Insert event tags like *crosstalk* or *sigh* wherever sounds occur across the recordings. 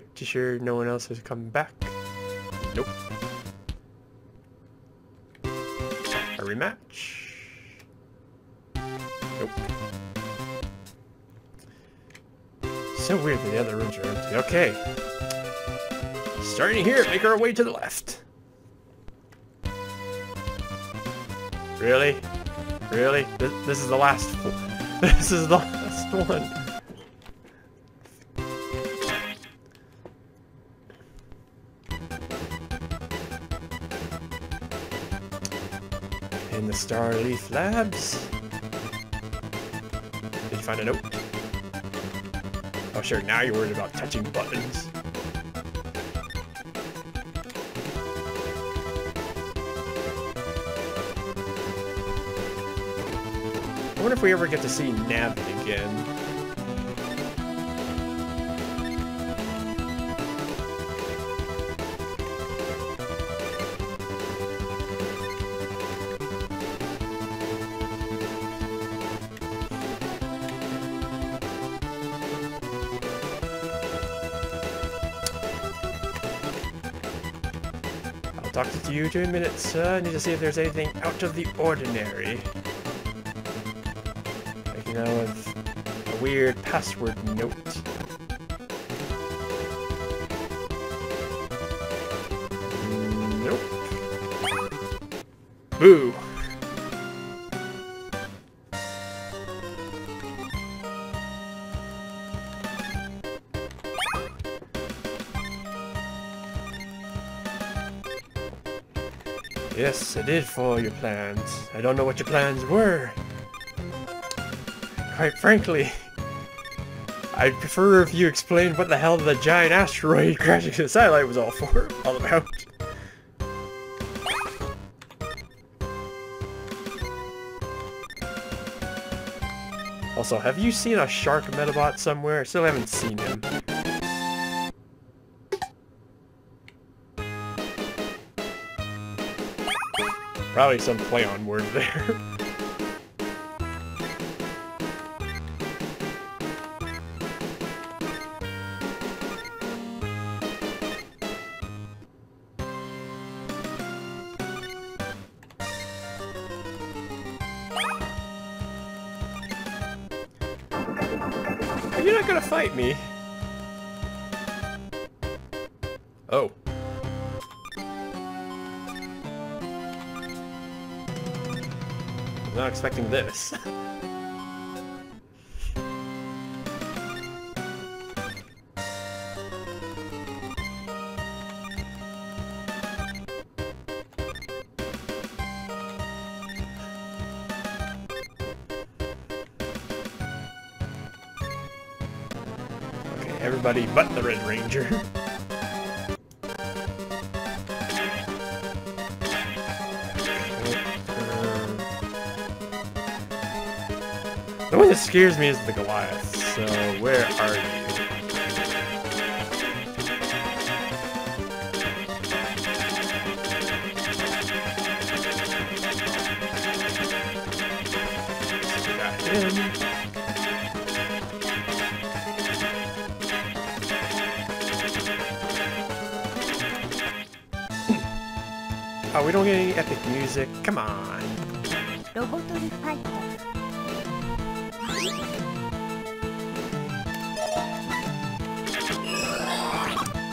pretty sure no one else has come back. Nope. A rematch? Nope. So weird that the other rooms are empty. Okay. Starting here, make our way to the left. Really? Really? This, this is the last *laughs* This is the last one. Starleaf Labs. Did you find a note? Oh sure, now you're worried about touching buttons. I wonder if we ever get to see Navi again. To you in minutes. Uh, I need to see if there's anything out of the ordinary. Like, you know, of a weird password note. Nope. Boo. Yes, I did follow your plans. I don't know what your plans were. Quite frankly, I'd prefer if you explained what the hell the giant asteroid *laughs* crashing into the satellite was all for, all about. Also, have you seen a shark Medabot somewhere? I still haven't seen him. Probably some play on word there. *laughs* You're not gonna fight me. Expecting this. *laughs* everybody but the Red Ranger. *laughs* The that scares me is the Goliath, so where are you? Oh, we don't get any epic music. Come on.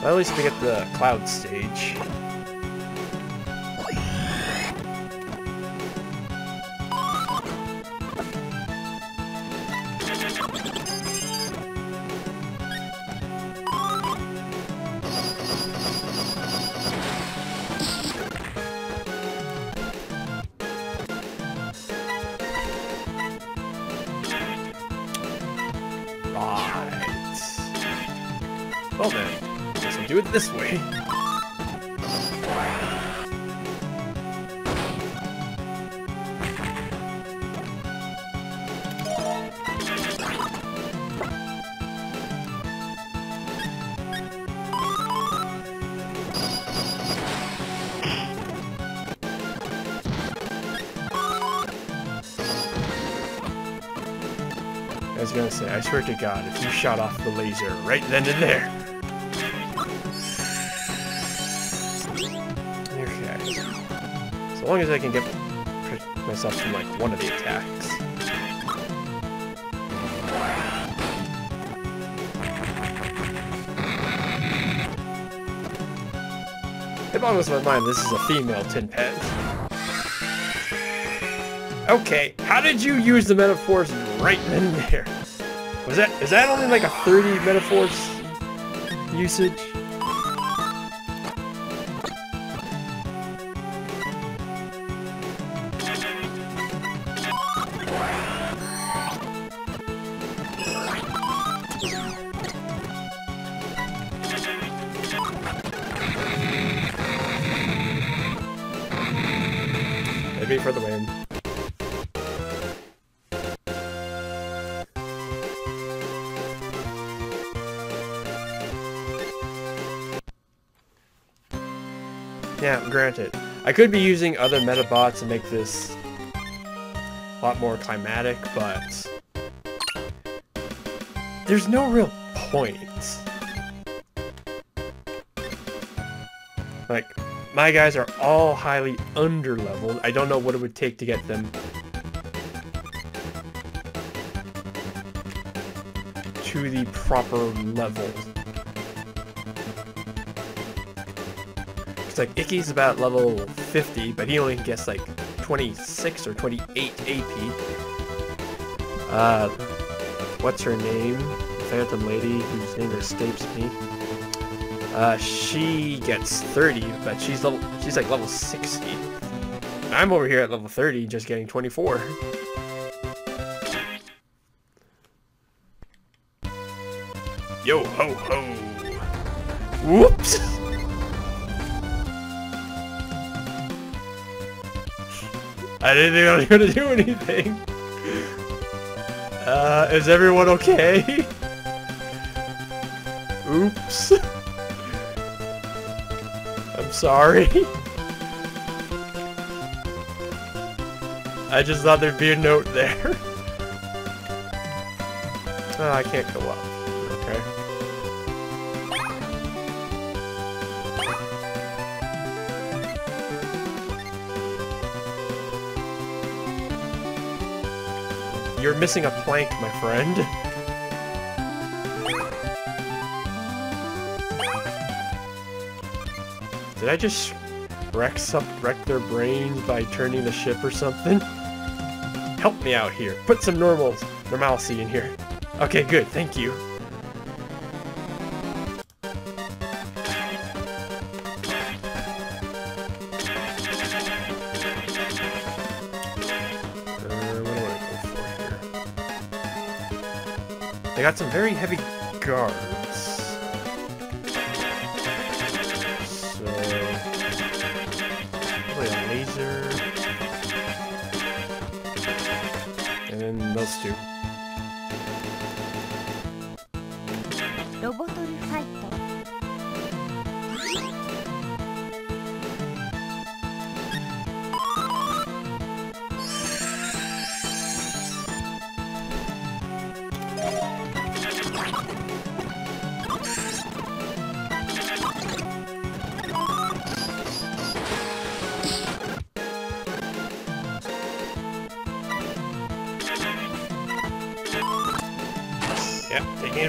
So at least we get the cloud stage. Right. Well then we'll do it this way. I was gonna say, I swear to God, if you shot off the laser right then and there, long as I can get myself from like one of the attacks. It boggles my mind this is a female tinpet. Okay, how did you use the medaforce right in there? Was that is that only like a 30 medaforce usage? Yeah, granted. I could be using other medabots to make this a lot more climatic, but there's no real point. Like, my guys are all highly under-leveled. I don't know what it would take to get them to the proper level. Like Icky's about level 50, but he only gets like 26 or 28 AP. Uh, what's her name? The Phantom Lady, whose name escapes me. Uh, she gets 30, but she's level, she's like level 60. I'm over here at level 30, just getting 24. Yo ho ho! Whoops! I didn't think I was gonna do anything. Uh, is everyone okay? Oops. I'm sorry. I just thought there'd be a note there. *laughs* Oh, I can't go up. You're missing a plank, my friend. Did I just wreck some wreck their brains by turning the ship or something? Help me out here. Put some normals normalcy in here. Okay, good. Thank you. Got some very heavy guards. So, probably a laser. And then those two.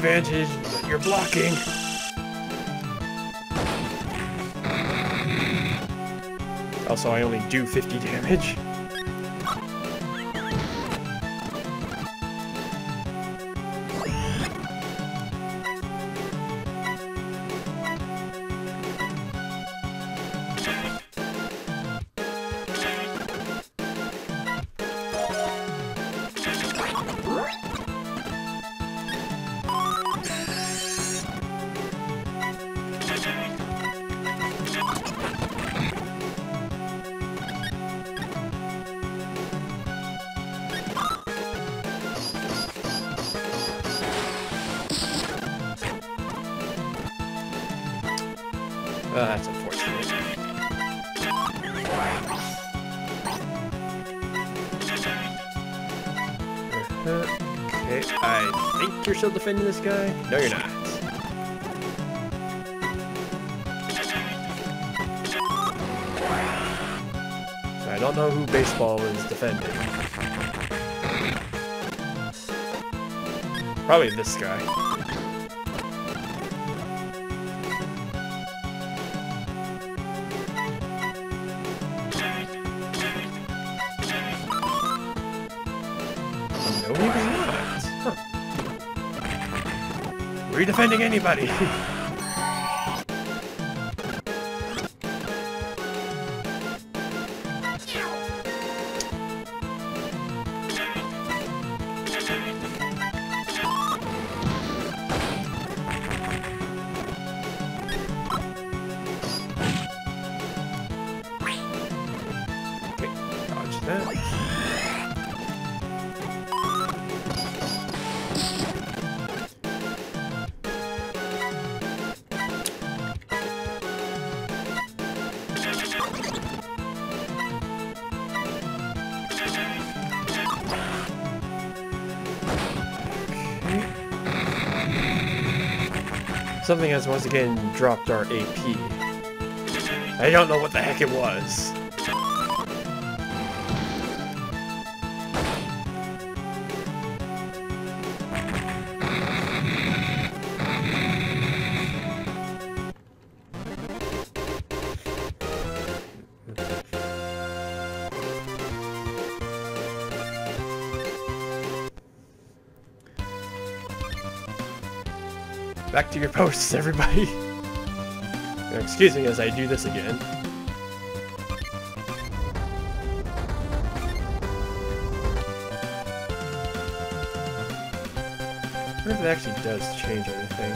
Advantage, but you're blocking. Also, I only do 50 damage. Uh, that's unfortunate. Uh-huh. Okay, I think you're still defending this guy. No, you're not. I don't know who baseball is defending. Probably this guy. Were you defending anybody? *laughs* Something has once again dropped our AP. I don't know what the heck it was. Back to your posts, everybody. *laughs* Excuse me as I do this again. I wonder if it actually does change anything.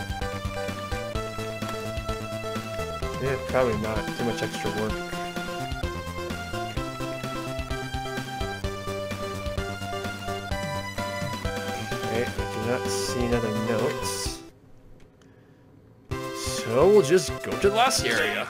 Yeah, probably not. Too much extra work. Okay, I do not see another note. So we'll just go to the last area.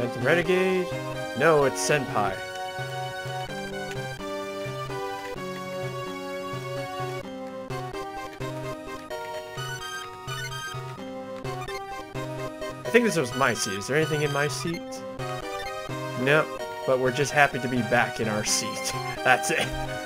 Phantom Renegade? No, it's Senpai. I think this was my seat. Is there anything in my seat? No, but we're just happy to be back in our seat. *laughs* That's it.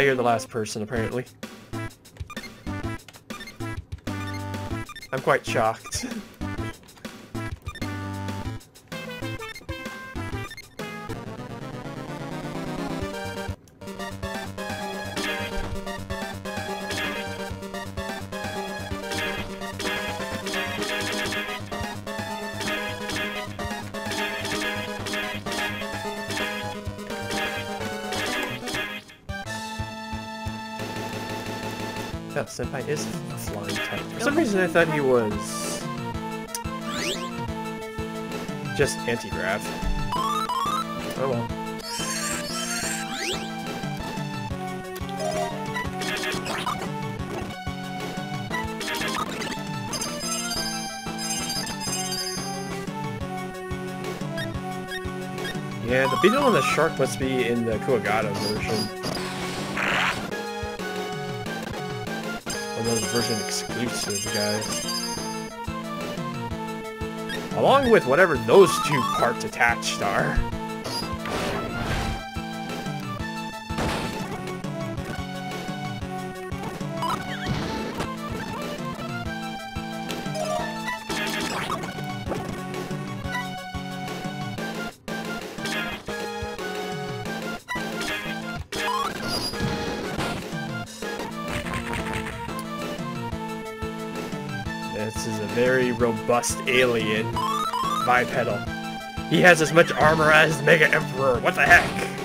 You're the last person, apparently. I'm quite shocked. *laughs* Senpai is a flying type. For some reason I thought he was... Just anti-grav. Oh well. Yeah, the beetle and the shark must be in the Kuwagata version. Those version exclusive guys. Along with whatever those two parts attached are. This is a very robust alien bipedal. He has as much armor as Mega Emperor. What the heck?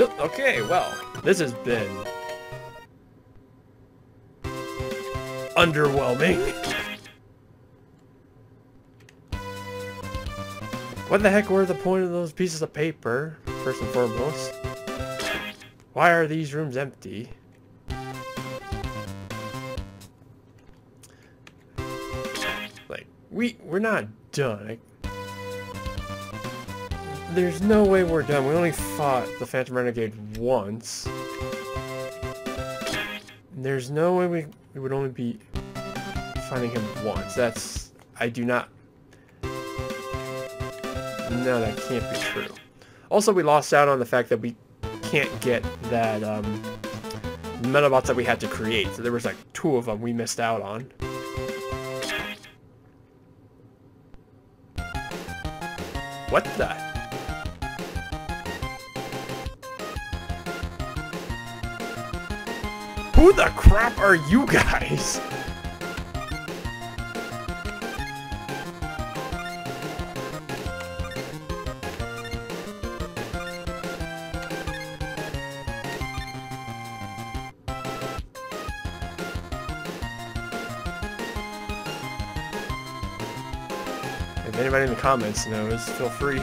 Okay, well, this has been underwhelming. What the heck were the point of those pieces of paper, first and foremost? Why are these rooms empty? Like, we, we're not done. I, there's no way we're done. We only fought the Phantom Renegade once. There's no way we, we would only be finding him once. That's... I do not... No, that can't be true. Also, we lost out on the fact that we can't get that, um... Medabots that we had to create. So there was like two of them we missed out on. What the Who the crap are you guys? If anybody in the comments knows, feel free.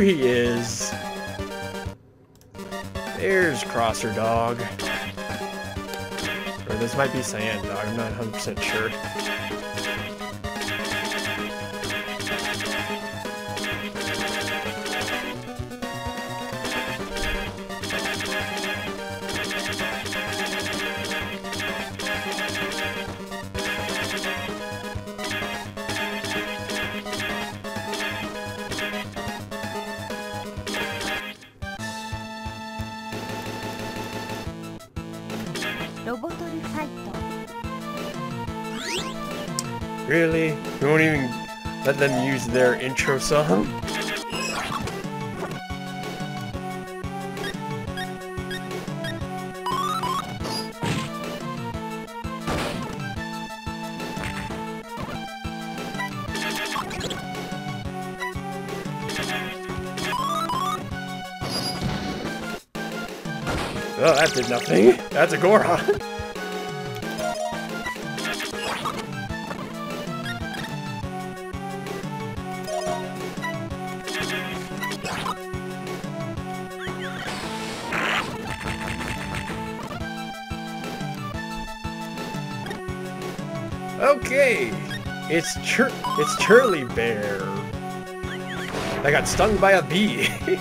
There he is! There's Crosser Dog. Or this might be Cyan Dog, I'm not 100% sure. Really? You won't even let them use their intro song? Oh, that did nothing. That's a Goron. *laughs* Okay, it's Chur it's Churly Bear. I got stung by a bee. *laughs* and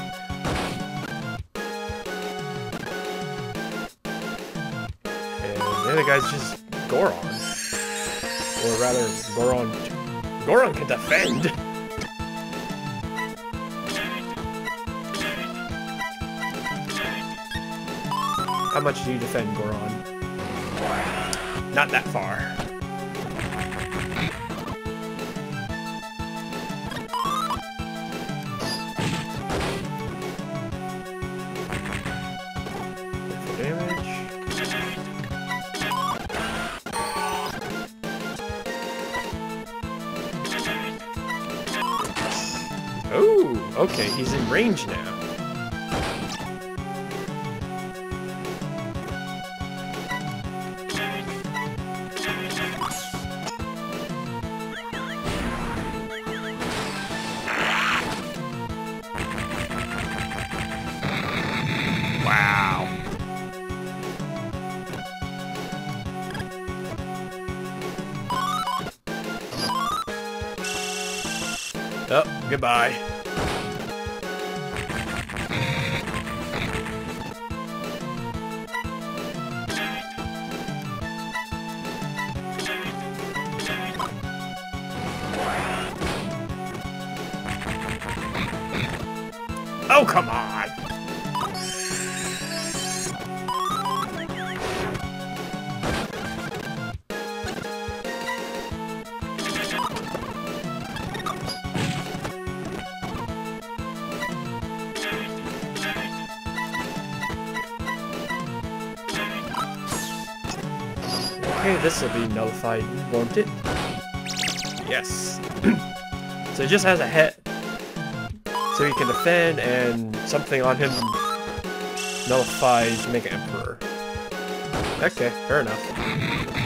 the other guy's just Goron. Or rather, Goron... Goron can defend! How much do you defend, Goron? Not that far. Okay, he's in range now. Oh, goodbye. Oh, come on! Okay, this will be nullified, won't it? Yes. *clears throat* so it just has a head, so he can defend, and something on him nullifies Mega Emperor. Okay, fair enough.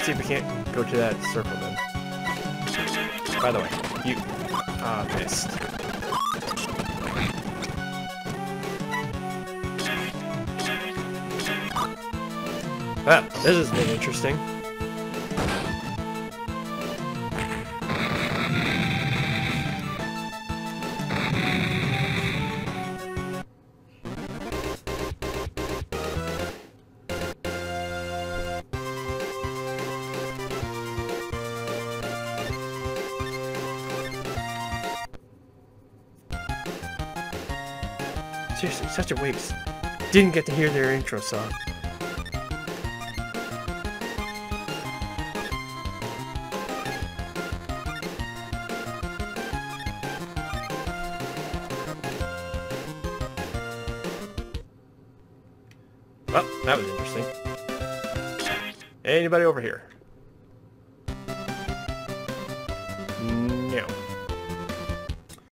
Let's see if we can't go to that circle then. By the way, you... Ah, missed. Well, this has been interesting. Seriously, such a waste. Didn't get to hear their intro song. Well, that was interesting. Anybody over here?